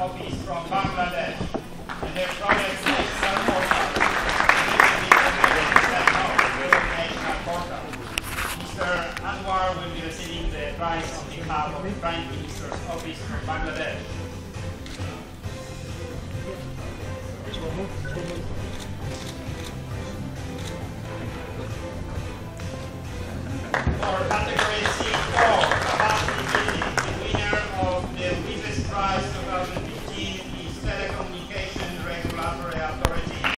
copies from Bangladesh, and their products like Salmosa, Mr. Anwar will be receiving the prize on behalf of the Prime Minister's Office from Bangladesh. For tries to